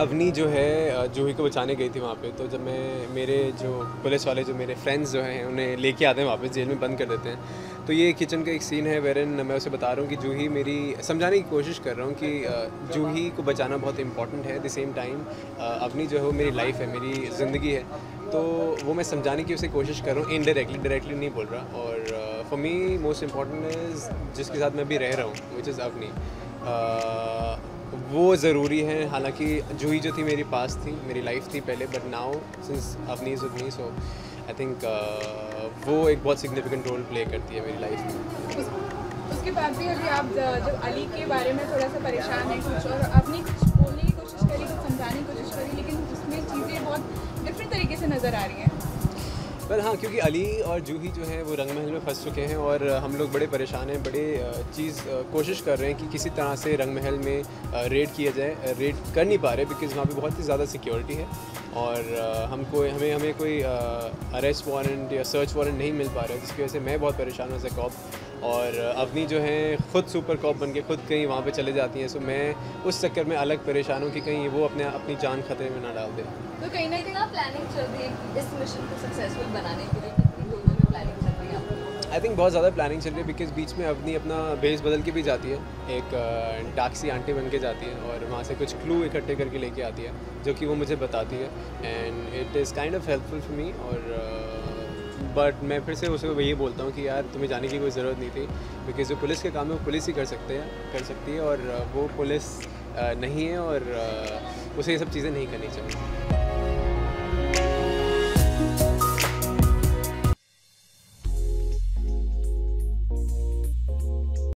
अवनी जो है जूही को बचाने गई थी वहाँ पे तो जब मैं, मेरे जो पुलिस वाले, जो मेरे फ्रेंड्स जो हैं, उन्हें लेके आते हैं वापस जेल में, बंद कर देते हैं। तो ये किचन का एक सीन है वेरन मैं उसे बता रहा हूँ कि जूही मेरी, समझाने की कोशिश कर रहा हूँ कि जूही को बचाना बहुत इंपॉर्टेंट है at the same time Avni जो है, वो मेरी लाइफ है, मेरी ज़िंदगी है। तो वो मैं समझाने की उसे कोशिश कर रहा हूँ इनडायरेक्टली डायरेक्टली नहीं बोल रहा, और for me most important is जिसके साथ मैं भी रह रहा हूँ विच इज़ अवनी। वो ज़रूरी है। हालाँकि जूही जो थी मेरी पास थी, मेरी लाइफ थी पहले but now since Avni is me so I think वो एक बहुत सिग्निफिकेंट रोल प्ले करती है मेरी लाइफ में। उसके बाद भी अभी आप जब अली के बारे में थोड़ा सा परेशान हैं कुछ, और आपने कुछ बोलने की कोशिश करी, कुछ समझाने की कोशिश करी, लेकिन उसमें चीज़ें बहुत डिफरेंट तरीके से नज़र आ रही हैं। पर हाँ क्योंकि अली और जूही जो है, वो रंग महल में फंस चुके हैं और हम लोग बड़े परेशान हैं, बड़े चीज़ कोशिश कर रहे हैं कि किसी तरह से रंग महल में रेड किया जाए रेड कर नहीं पा रहे बिकॉज़ वहाँ पर बहुत ही ज़्यादा सिक्योरिटी है। और हम कोई, हमें हमें कोई अरेस्ट वारंट या सर्च वारंट नहीं मिल पा रहा है, जिसकी वजह से मैं बहुत परेशान हूँ एज कॉप और अवनी जो है ख़ुद सुपर कॉप बन के खुद कहीं वहाँ पे चले जाती हैं सो मैं उस चक्कर में अलग परेशान हूँ कि कहीं वो अपने, अपनी जान खतरे में ना डाल दें। तो कहीं ना कहीं प्लानिंग चल रही है इस मिशन को सक्सेसफुल बनाने के लिए प्लानिंग आई थिंक बहुत ज़्यादा प्लानिंग चल रही है बिकॉज़ बीच में अपनी अपना बेस बदल के भी जाती है। एक टैक्सी आंटी बन के जाती है और वहाँ से कुछ क्लू इकट्ठे करके लेके आती है, जो कि वो मुझे बताती है। And it is kind of helpful for me और बट मैं फिर से उसे वही बोलता हूँ कि यार, तुम्हें जाने की कोई ज़रूरत नहीं थी। बिकॉज़ जो पुलिस के काम है, वो पुलिस ही कर सकते हैं, कर सकती है और वो पुलिस नहीं है और उसे ये सब चीज़ें नहीं करनी चाहिए।